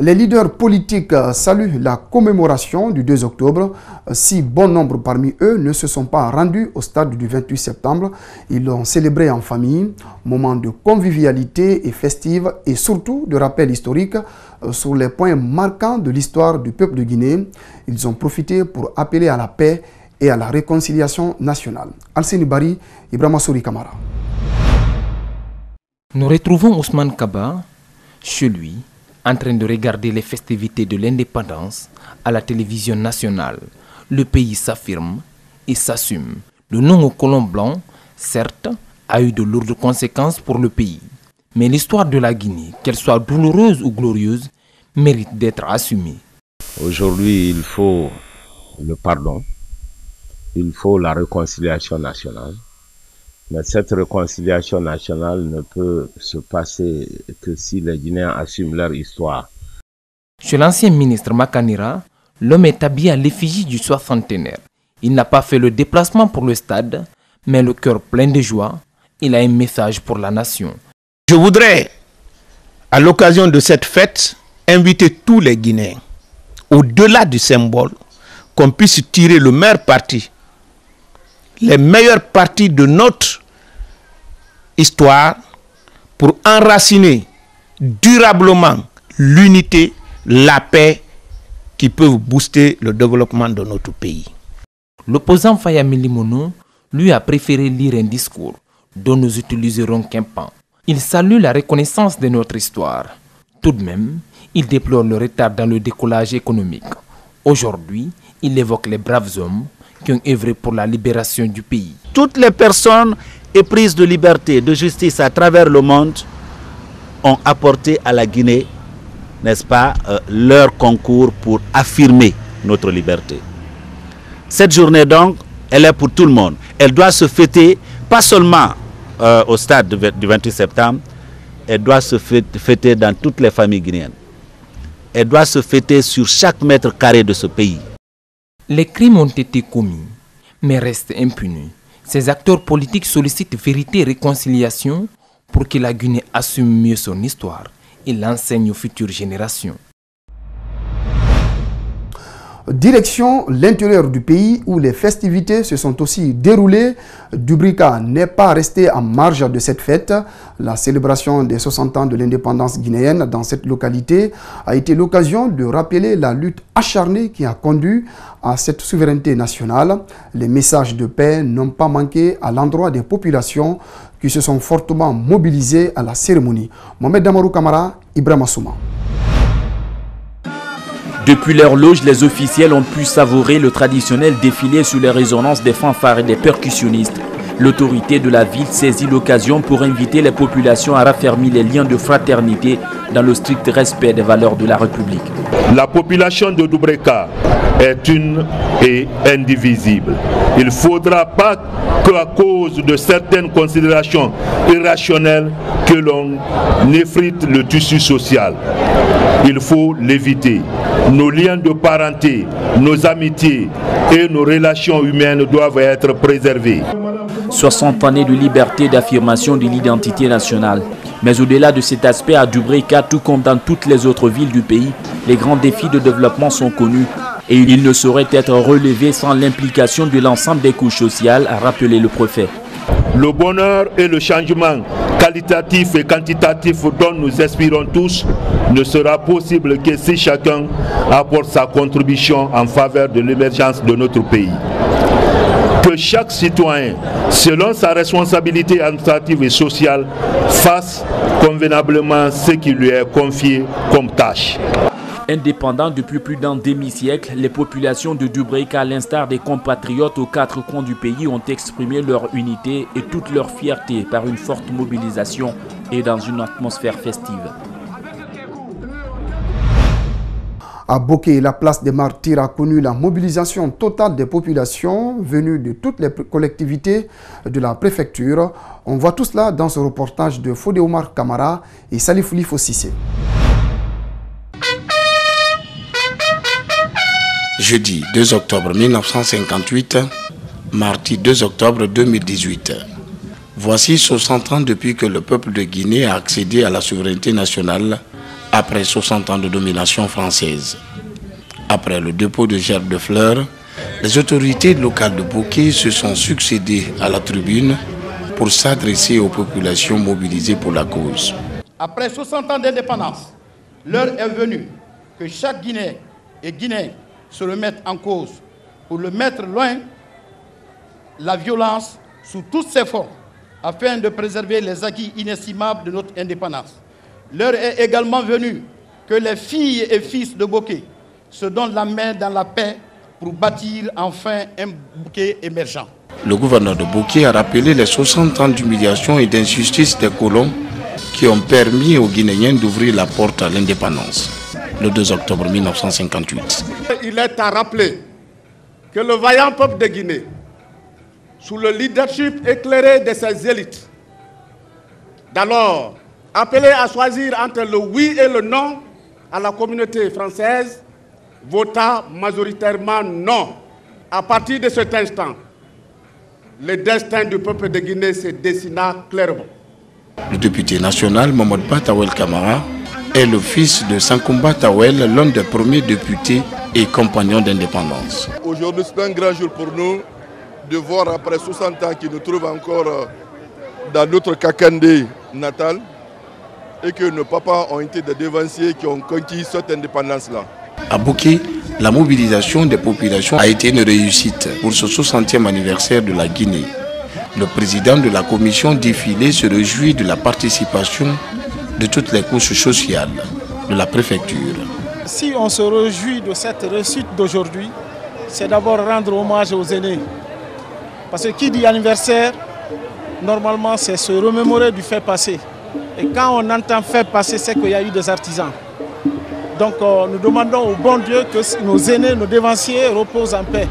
Les leaders politiques saluent la commémoration du 2 octobre. Si bon nombre parmi eux ne se sont pas rendus au stade du 28 septembre, ils l'ont célébré en famille, moment de convivialité et festive et surtout de rappel historique euh, sur les points marquants de l'histoire du peuple de Guinée. Ils ont profité pour appeler à la paix et à la réconciliation nationale. Alceni Bari, Ibrahima Souri Kamara. Nous retrouvons Ousmane Kaba chez lui en train de regarder les festivités de l'indépendance à la télévision nationale. Le pays s'affirme et s'assume. Le nom au colon blanc, certes, a eu de lourdes conséquences pour le pays. Mais l'histoire de la Guinée, qu'elle soit douloureuse ou glorieuse, mérite d'être assumée. Aujourd'hui, il faut le pardon, il faut la réconciliation nationale. Mais cette réconciliation nationale ne peut se passer que si les Guinéens assument leur histoire. Chez l'ancien ministre Makanira, l'homme est habillé à l'effigie du soixantenaire. Il n'a pas fait le déplacement pour le stade, mais le cœur plein de joie, il a un message pour la nation. Je voudrais, à l'occasion de cette fête, inviter tous les Guinéens, au-delà du symbole, qu'on puisse tirer le meilleur parti les meilleures parties de notre histoire pour enraciner durablement l'unité, la paix qui peuvent booster le développement de notre pays. L'opposant Fayami Limono lui a préféré lire un discours dont nous utiliserons qu'un pan. Il salue la reconnaissance de notre histoire. Tout de même, il déplore le retard dans le décollage économique. Aujourd'hui, il évoque les braves hommes qui ont œuvré pour la libération du pays. Toutes les personnes éprises de liberté, de justice à travers le monde ont apporté à la Guinée, n'est-ce pas, euh, leur concours pour affirmer notre liberté. Cette journée donc, elle est pour tout le monde. Elle doit se fêter, pas seulement euh, au stade du 28 septembre, elle doit se fêter dans toutes les familles guinéennes. Elle doit se fêter sur chaque mètre carré de ce pays. Les crimes ont été commis, mais restent impunis. Ces acteurs politiques sollicitent vérité et réconciliation pour que la Guinée assume mieux son histoire et l'enseigne aux futures générations. Direction l'intérieur du pays où les festivités se sont aussi déroulées. Dubrika n'est pas resté en marge de cette fête. La célébration des 60 ans de l'indépendance guinéenne dans cette localité a été l'occasion de rappeler la lutte acharnée qui a conduit à cette souveraineté nationale. Les messages de paix n'ont pas manqué à l'endroit des populations qui se sont fortement mobilisées à la cérémonie. Mohamed Damarou Kamara, Ibrahim Assouma. Depuis leur loge, les officiels ont pu savourer le traditionnel défilé sous les résonances des fanfares et des percussionnistes. L'autorité de la ville saisit l'occasion pour inviter les populations à raffermir les liens de fraternité dans le strict respect des valeurs de la République. La population de Dubreka est une et indivisible. Il ne faudra pas qu'à cause de certaines considérations irrationnelles que l'on effrite le tissu social. Il faut l'éviter. Nos liens de parenté, nos amitiés et nos relations humaines doivent être préservés. 60 années de liberté d'affirmation de l'identité nationale. Mais au-delà de cet aspect, à Dubreka, tout comme dans toutes les autres villes du pays, les grands défis de développement sont connus et ils ne sauraient être relevés sans l'implication de l'ensemble des couches sociales, a rappelé le préfet. Le bonheur et le changement qualitatif et quantitatif dont nous aspirons tous ne sera possible que si chacun apporte sa contribution en faveur de l'émergence de notre pays. Que chaque citoyen, selon sa responsabilité administrative et sociale, fasse convenablement ce qui lui est confié comme tâche. Indépendants depuis plus d'un demi-siècle, les populations de Dubreuil, à l'instar des compatriotes aux quatre coins du pays, ont exprimé leur unité et toute leur fierté par une forte mobilisation et dans une atmosphère festive. À Bokeh, la place des martyrs a connu la mobilisation totale des populations venues de toutes les collectivités de la préfecture. On voit tout cela dans ce reportage de Fodé Omar Kamara et Salifouli Fossissé. Jeudi 2 octobre 1958, mardi 2 octobre 2018. Voici 60 ans depuis que le peuple de Guinée a accédé à la souveraineté nationale après 60 ans de domination française. Après le dépôt de gerbes de fleurs, les autorités locales de Bouquet se sont succédées à la tribune pour s'adresser aux populations mobilisées pour la cause. Après 60 ans d'indépendance, l'heure est venue que chaque Guinéen et Guinéen se remette en cause pour le mettre loin la violence sous toutes ses formes afin de préserver les acquis inestimables de notre indépendance. L'heure est également venue que les filles et fils de Bokeh se donnent la main dans la paix pour bâtir enfin un bouquet émergent. Le gouverneur de Bouquet a rappelé les 60 ans d'humiliation et d'injustice des colons qui ont permis aux Guinéens d'ouvrir la porte à l'indépendance le 2 octobre 1958. Il est à rappeler que le vaillant peuple de Guinée, sous le leadership éclairé de ses élites, d'alors appelé à choisir entre le oui et le non à la communauté française, vota majoritairement non. À partir de cet instant, le destin du peuple de Guinée se dessina clairement. Le député national Mohamed Batawel Kamara est le fils de Sankumba Tawel, l'un des premiers députés et compagnons d'indépendance. Aujourd'hui, c'est un grand jour pour nous de voir après 60 ans qu'ils nous trouvent encore euh, dans notre Kakandé natal et que nos papas ont été des dévanciers qui ont conquis cette indépendance-là. À Bouquet, la mobilisation des populations a été une réussite pour ce 60e anniversaire de la Guinée. Le président de la commission défilé se réjouit de la participation de toutes les couches sociales de la préfecture. Si on se réjouit de cette réussite d'aujourd'hui, c'est d'abord rendre hommage aux aînés. Parce que qui dit anniversaire, normalement c'est se remémorer du fait passé. Et quand on entend fait passer, c'est qu'il y a eu des artisans. Donc euh, nous demandons au bon Dieu que nos aînés, nos dévanciers reposent en paix.